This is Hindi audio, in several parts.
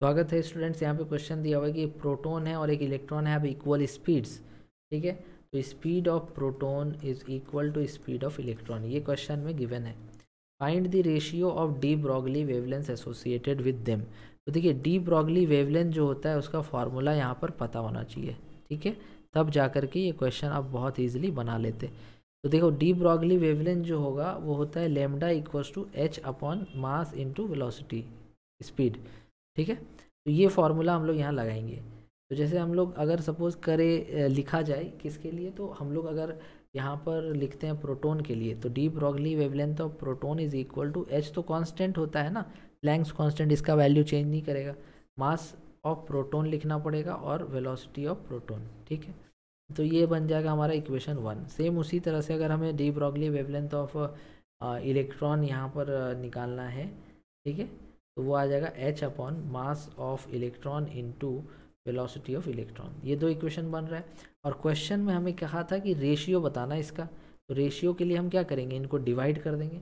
स्वागत है स्टूडेंट्स, यहाँ पे क्वेश्चन दिया हुआ है कि प्रोटोन है और एक इलेक्ट्रॉन है, अब इक्वल स्पीड्स ठीक है? तो speed of proton is equal to speed of electron ये क्वेश्चन में गिवन है। Find the ratio of de Broglie wavelengths associated with them तो देखिए डी ब्रॉगली वेवलेंथ जो होता है, उसका फॉर्मूला यहाँ पर पता होना चाहिए, ठीक है? तब जा कर के ये क्वेश्चन आप बहुत ईजिली बना लेते। तो देखो डी ब्रॉगली वेवलेंथ जो होगा, वो होता है lambda equals to h upon mass into velocity speed ठीक है? तो ये फार्मूला हम लोग यहाँ लगाएँगे। तो जैसे हम लोग अगर सपोज़ करें लिखा जाए किसके लिए तो हम लोग अगर यहाँ पर लिखते हैं प्रोटोन के लिए तो de Broglie wavelength of proton is equal to h तो कांस्टेंट होता है ना? लेंथ कांस्टेंट इसका वैल्यू चेंज नहीं करेगा। मास ऑफ़ प्रोटोन लिखना पड़ेगा और वेलोसिटी ऑफ़ प्रोटोन ठीक है? तो ये बन जाएगा हमारा इक्वेशन वन सेम उसी तरह से अगर हमें de Broglie wavelength of electron यहाँ पर निकालना है, ठीक है? तो वो आ जाएगा h upon mass of electron into velocity of electron ये दो इक्वेशन बन रहा है। और क्वेश्चन में हमें कहा था कि रेशियो बताना इसका। तो रेशियो के लिए हम क्या करेंगे? इनको डिवाइड कर देंगे।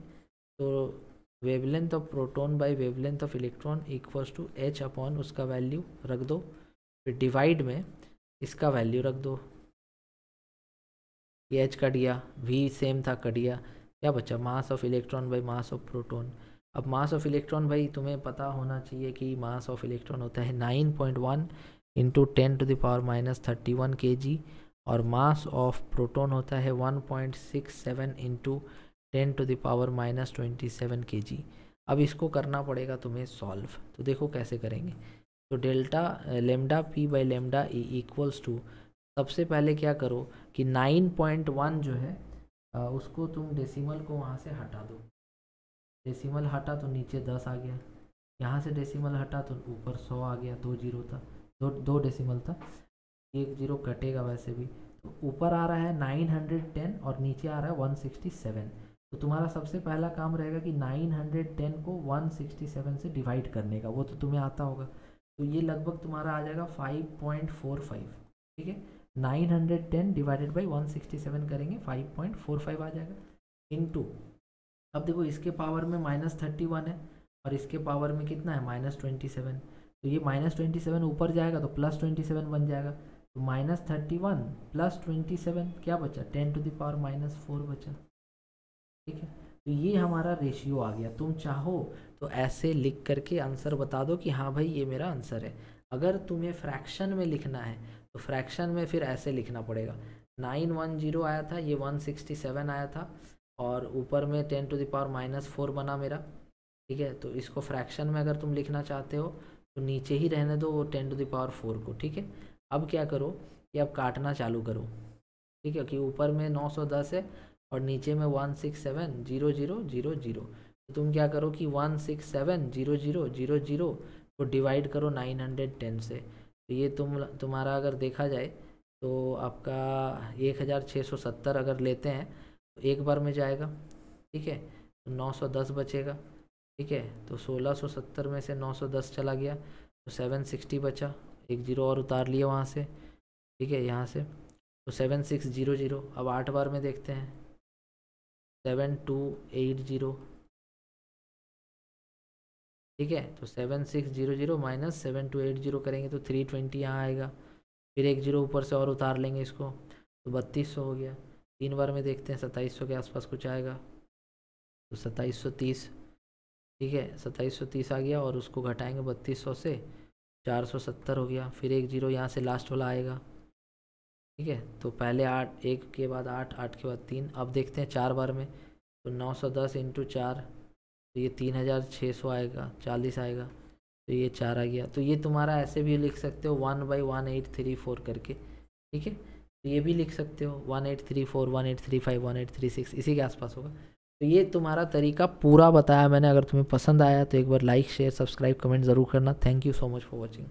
तो wavelength of proton by wavelength of electron equals to h upon उसका वैल्यू रख दो। फिर डिवाइड में इसका वैल्यू रख दो। एच कट गया वी सेम था, कट गया। क्या बचा? Mass of electron by mass of proton अब मास ऑफ़ इलेक्ट्रॉन भाई, तुम्हें पता होना चाहिए कि मास ऑफ़ इलेक्ट्रॉन होता है nine point one into ten to the power minus thirty one k g और मास ऑफ़ प्रोटोन होता है one point six seven into ten to the power minus twenty seven k g अब इसको करना पड़ेगा तुम्हें सॉल्व तो देखो कैसे करेंगे। तो delta lambda p by lambda e equals to सबसे पहले क्या करो कि नाइन पॉइंट वन जो है उसको तुम डेसिमल को वहाँ से हटा दो। डेसिमल हटा तो नीचे दस आ गया। यहाँ से डेसिमल हटा तो ऊपर सौ आ गया, दो ज़ीरो था, दो दो डेसिमल था। एक ज़ीरो कटेगा वैसे भी। तो ऊपर आ रहा है नाइन हंड्रेड टेन और नीचे आ रहा है वन सिक्सटी सेवन। तो तुम्हारा सबसे पहला काम रहेगा कि नाइन हंड्रेड टेन को वन सिक्सटी सेवन से डिवाइड करने का, वो तो तुम्हें आता होगा। तो ये लगभग तुम्हारा आ जाएगा फाइव पॉइंट फोर फाइव, ठीक है? Nine hundred ten divided by one sixty seven करेंगे, फाइव पॉइंट फोर फाइव आ जाएगा। इंटू अब देखो, इसके पावर में माइनस थर्टी वन है और इसके पावर में कितना है? माइनस ट्वेंटी सेवन तो ये माइनस ट्वेंटी सेवन ऊपर जाएगा तो प्लस ट्वेंटी सेवन बन जाएगा। तो minus thirty one plus twenty seven क्या बचा? Ten to the power minus four बचा। ठीक है? तो ये हमारा रेशियो आ गया। तुम चाहो तो ऐसे लिख करके आंसर बता दो कि हाँ भाई, ये मेरा आंसर है। अगर तुम्हें फ्रैक्शन में लिखना है तो फ्रैक्शन में फिर ऐसे लिखना पड़ेगा। नाइन वन ज़ीरो आया था, ये वन सिक्सटी सेवन आया था। और ऊपर में ten to the power minus four बना मेरा, ठीक है? तो इसको फ्रैक्शन में अगर तुम लिखना चाहते हो तो नीचे ही रहने दो वो टेन टू दावर फोर को, ठीक है? अब क्या करो कि अब काटना चालू करो, ठीक है? कि ऊपर में नौ सौ दस है और नीचे में one six seven zero zero zero zero. तो तुम क्या करो कि one six seven zero zero zero zero को डिवाइड करो नाइन हंड्रेड टेन से। तो ये तुम तुम्हारा अगर देखा जाए तो आपका एक हज़ार छः सौ सत्तर अगर लेते हैं तो एक बार में जाएगा, ठीक है? तो नौ सौ दस बचेगा, ठीक है? तो सोलह सौ सत्तर में से नौ सौ दस चला गया तो सेवन सिक्सटी बचा, एक ज़ीरो और उतार लिया वहाँ से, ठीक है? यहाँ से तो सेवन सिक्स ज़ीरो ज़ीरो, अब आठ बार में देखते हैं। सेवन टू एट ज़ीरो, ठीक है? तो seven six zero zero minus seven two eight zero करेंगे तो थ्री ट्वेंटी यहाँ आएगा, फिर एक ज़ीरो ऊपर से और उतार लेंगे इसको तो बत्तीस सौ हो गया। तीन बार में देखते हैं, सत्ताईस के आसपास कुछ आएगा। तो सत्ताईस ठीक है, सत्ताईस आ गया और उसको घटाएँगे बत्तीस सौ से चार सौ सत्तर हो गया। फिर एक ज़ीरो यहाँ से लास्ट वाला आएगा, ठीक है। तो पहले आठ, एक के बाद आठ आठ के बाद तीन। अब देखते हैं चार बार में तो नौ सौ दस इंटू चार तो ये तीन हज़ार छः सौ आएगा, चालीस आएगा तो ये चार आ गया। तो ये तुम्हारा ऐसे भी लिख सकते हो, one by one eight three four करके, ठीक है। तो ये भी लिख सकते हो one eight three four one eight three five one eight three six इसी के आसपास होगा। तो ये तुम्हारा तरीका पूरा बताया मैंने, अगर तुम्हें पसंद आया तो एक बार लाइक शेयर सब्सक्राइब कमेंट ज़रूर करना। Thank you so much for watching